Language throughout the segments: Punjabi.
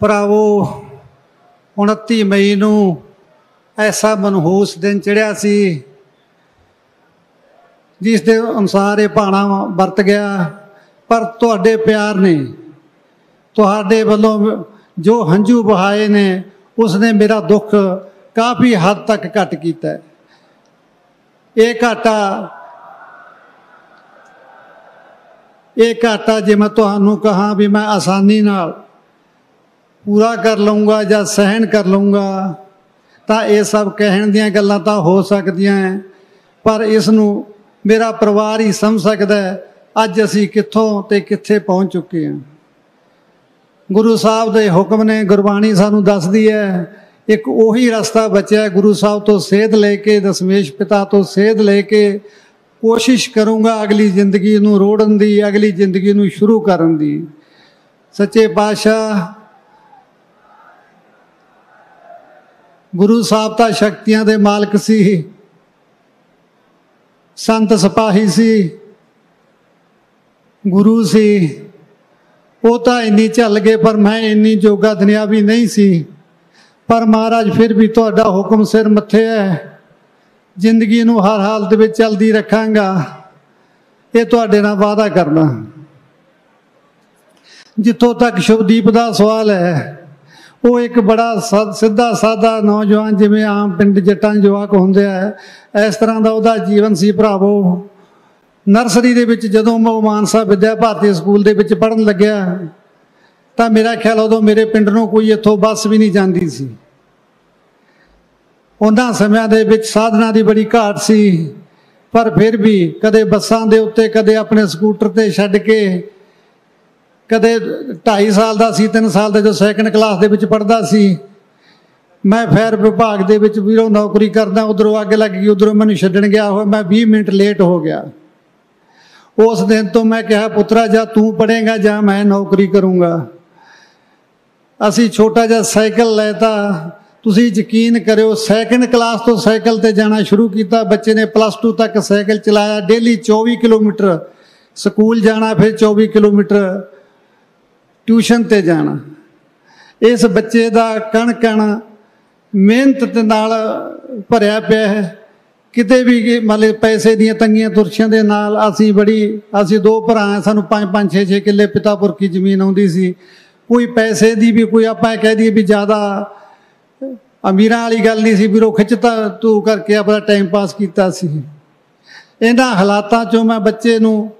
ਭਰਾਵੋ 29 ਮਈ ਨੂੰ ਐਸਾ ਮਨਹੂਸ ਦਿਨ ਚੜਿਆ ਸੀ, ਜਿਸ ਦੇ ਅਨੁਸਾਰ ਇਹ ਭਾਣਾ ਵਰਤ ਗਿਆ। ਪਰ ਤੁਹਾਡੇ ਪਿਆਰ ਨੇ, ਤੁਹਾਡੇ ਵੱਲੋਂ ਜੋ ਹੰਝੂ ਬਹਾਏ ਨੇ ਉਸ ਨੇ ਮੇਰਾ ਦੁੱਖ ਕਾਫੀ ਹੱਦ ਤੱਕ ਘਟ ਕੀਤਾ। ਇਹ ਘਾਟਾ ਇਹ ਘਾਟਾ ਜੇ ਮੈਂ ਤੁਹਾਨੂੰ ਕਹਾਂ ਵੀ ਮੈਂ ਆਸਾਨੀ ਨਾਲ ਪੂਰਾ ਕਰ ਲਵਾਂਗਾ ਜਾਂ ਸਹਿਣ ਕਰ ਲਵਾਂਗਾ ਤਾਂ ਇਹ ਸਭ ਕਹਿਣ ਦੀਆਂ ਗੱਲਾਂ ਤਾਂ ਹੋ ਸਕਦੀਆਂ ਹੈ ਪਰ ਇਸ ਨੂੰ ਮੇਰਾ ਪਰਿਵਾਰ ਹੀ ਸਮਝ ਸਕਦਾ ਹੈ ਅੱਜ ਅਸੀਂ ਕਿੱਥੋਂ ਤੇ ਕਿੱਥੇ ਪਹੁੰਚ ਚੁੱਕੇ ਹਾਂ ਗੁਰੂ ਸਾਹਿਬ ਦੇ ਹੁਕਮ ਨੇ ਗੁਰਬਾਣੀ ਸਾਨੂੰ ਦੱਸਦੀ ਹੈ ਇੱਕ ਉਹੀ ਰਸਤਾ ਬਚਿਆ ਗੁਰੂ ਸਾਹਿਬ ਤੋਂ ਸੇਧ ਲੈ ਕੇ, ਦਸ਼ਮੇਸ਼ ਪਿਤਾ ਤੋਂ ਸੇਧ ਲੈ ਕੇ ਕੋਸ਼ਿਸ਼ ਕਰੂੰਗਾ ਅਗਲੀ ਜ਼ਿੰਦਗੀ ਨੂੰ ਰੋੜਨ ਦੀ, ਅਗਲੀ ਜ਼ਿੰਦਗੀ ਨੂੰ ਸ਼ੁਰੂ ਕਰਨ ਦੀ। ਸੱਚੇ ਪਾਤਸ਼ਾਹ ਗੁਰੂ ਸਾਹਿਬ ਤਾਂ ਸ਼ਕਤੀਆਂ ਦੇ ਮਾਲਕ ਸੀ। ਸੰਤ ਸਿਪਾਹੀ ਸੀ। ਗੁਰੂ ਸੀ। ਉਹ ਤਾਂ ਇੰਨੀ ਚੱਲ ਗਏ, ਪਰ ਮੈਂ ਇੰਨੀ ਜੋਗਾ ਦੁਨਿਆਵੀ ਨਹੀਂ ਸੀ। ਪਰ ਮਹਾਰਾਜ, ਫਿਰ ਵੀ ਤੁਹਾਡਾ ਹੁਕਮ ਸਿਰ ਮੱਥੇ ਹੈ। ਜ਼ਿੰਦਗੀ ਨੂੰ ਹਰ ਹਾਲਤ ਵਿੱਚ ਚਲਦੀ ਰੱਖਾਂਗਾ। ਇਹ ਤੁਹਾਡੇ ਨਾਲ ਵਾਅਦਾ ਕਰਨਾ। ਜਿੱਥੋਂ ਤੱਕ ਸ਼ੁਭਦੀਪ ਦਾ ਸਵਾਲ ਹੈ ਉਹ ਇੱਕ ਬੜਾ ਸਾ- ਸਿੱਧਾ ਸਾਦਾ ਨੌਜਵਾਨ ਜਿਵੇਂ ਆਮ ਪਿੰਡ ਜੱਟਾਂ ਦੇ ਜਵਾਕ ਹੁੰਦੇ ਆ, ਇਸ ਤਰ੍ਹਾਂ ਦਾ ਉਹਦਾ ਜੀਵਨ ਸੀ ਭਰਾਵੋ। ਨਰਸਰੀ ਦੇ ਵਿੱਚ ਜਦੋਂ ਮੈਂ ਉਹ ਮਾਨਸਾ ਵਿਦਿਆ ਭਾਰਤੀ ਸਕੂਲ ਦੇ ਵਿੱਚ ਪੜ੍ਹਨ ਲੱਗਿਆ, ਤਾਂ ਮੇਰਾ ਖਿਆਲ ਉਦੋਂ ਮੇਰੇ ਪਿੰਡ ਨੂੰ ਕੋਈ ਇੱਥੋਂ ਬੱਸ ਵੀ ਨਹੀਂ ਜਾਂਦੀ ਸੀ। ਉਹਨਾਂ ਸਮਿਆਂ ਦੇ ਵਿੱਚ ਸਾਧਨਾਂ ਦੀ ਬੜੀ ਘਾਟ ਸੀ, ਪਰ ਫਿਰ ਵੀ ਕਦੇ ਬੱਸਾਂ ਦੇ ਉੱਤੇ, ਕਦੇ ਆਪਣੇ ਸਕੂਟਰ ਤੇ ਛੱਡ ਕੇ ਕਦੇ 2.5 ਸਾਲ ਦਾ ਸੀ 3 ਸਾਲ ਦਾ ਜੋ ਸੈਕੰਡ ਕਲਾਸ ਦੇ ਵਿੱਚ ਪੜ੍ਹਦਾ ਸੀ। ਮੈਂ ਫੈਰ ਵਿਭਾਗ ਦੇ ਵਿੱਚ ਵੀਰੋ ਨੌਕਰੀ ਕਰਦਾ, ਉਧਰੋਂ ਅੱਗ ਲੱਗ ਗਈ, ਉਧਰੋਂ ਮੈਨੂੰ ਛੱਡਣ ਗਿਆ ਹੋਇਆ ਮੈਂ 20 ਮਿੰਟ ਲੇਟ ਹੋ ਗਿਆ। ਉਸ ਦਿਨ ਤੋਂ ਮੈਂ ਕਿਹਾ, ਪੁੱਤਰਾ, ਜਾਂ ਤੂੰ ਪੜ੍ਹੇਗਾ ਜਾਂ ਮੈਂ ਨੌਕਰੀ ਕਰੂੰਗਾ। ਅਸੀਂ ਛੋਟਾ ਜਿਹਾ ਸਾਈਕਲ ਲੈਤਾ। ਤੁਸੀਂ ਯਕੀਨ ਕਰਿਓ ਸੈਕੰਡ ਕਲਾਸ ਤੋਂ ਸਾਈਕਲ ਤੇ ਜਾਣਾ ਸ਼ੁਰੂ ਕੀਤਾ। ਬੱਚੇ ਨੇ ਪਲੱਸ 2 ਤੱਕ ਸਾਈਕਲ ਚਲਾਇਆ। Daily 24 kilometre. ਸਕੂਲ ਜਾਣਾ, ਫਿਰ 24 ਕਿਲੋਮੀਟਰ। ਟਿਊਸ਼ਨ ਤੇ ਜਾਣਾ। ਇਸ ਬੱਚੇ ਦਾ ਕਣ ਕਣ ਮਿਹਨਤ ਦੇ ਨਾਲ ਭਰਿਆ ਪਿਆ ਹੈ। ਕਿਤੇ ਵੀ ਮਤਲਬ ਪੈਸੇ ਦੀਆਂ ਤੰਗੀਆਂ ਤੁਰਸ਼ੀਆਂ ਦੇ ਨਾਲ ਅਸੀਂ ਬੜੀ, ਅਸੀਂ ਦੋ ਭਰਾ ਸਾਨੂੰ 5 5 6 6 ਕਿੱਲੇ ਪਿਤਾ ਪੁਰਖੀ ਜ਼ਮੀਨ ਆਉਂਦੀ ਸੀ। ਕੋਈ ਪੈਸੇ ਦੀ ਵੀ, ਕੋਈ ਆਪਾਂ ਕਹਿ ਦਈਏ ਵੀ ਜ਼ਿਆਦਾ ਅਮੀਰਾਂ ਵਾਲੀ ਗੱਲ ਨਹੀਂ ਸੀ ਵੀਰੋ ਖਿੱਚਤਾ ਤੂੰ ਕਰਕੇ ਆਪਣਾ ਟਾਈਮ ਪਾਸ ਕੀਤਾ ਸੀ। ਇਹਨਾਂ ਹਾਲਾਤਾਂ ਚੋਂ ਮੈਂ ਬੱਚੇ ਨੂੰ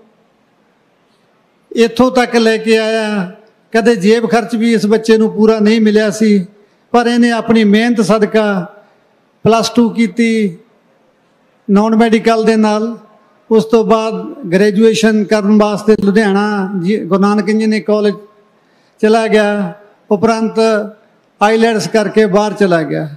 ਇੱਥੋਂ ਤੱਕ ਲੈ ਕੇ ਆਇਆ। ਕਦੇ ਜੇਬ ਖਰਚ ਵੀ ਇਸ ਬੱਚੇ ਨੂੰ ਪੂਰਾ ਨਹੀਂ ਮਿਲਿਆ ਸੀ, ਪਰ ਇਹਨੇ ਆਪਣੀ ਮਿਹਨਤ, ਸਦਕਾ ਪਲੱਸ 2 ਕੀਤੀ ਨਾਨ ਮੈਡੀਕਲ ਦੇ ਨਾਲ। ਉਸ ਤੋਂ ਬਾਅਦ ਗ੍ਰੈਜੂਏਸ਼ਨ ਕਰਨ ਵਾਸਤੇ ਲੁਧਿਆਣਾ ਜੀ- ਗੁਰੂ ਨਾਨਕ ਇੰਜੀਨੀਅਰਿੰਗ ਕਾਲਜ ਚਲਾ ਗਿਆ, ਉਪਰੰਤ ਆਈਲੈਂਡਸ ਕਰਕੇ ਬਾਹਰ ਚਲਾ ਗਿਆ।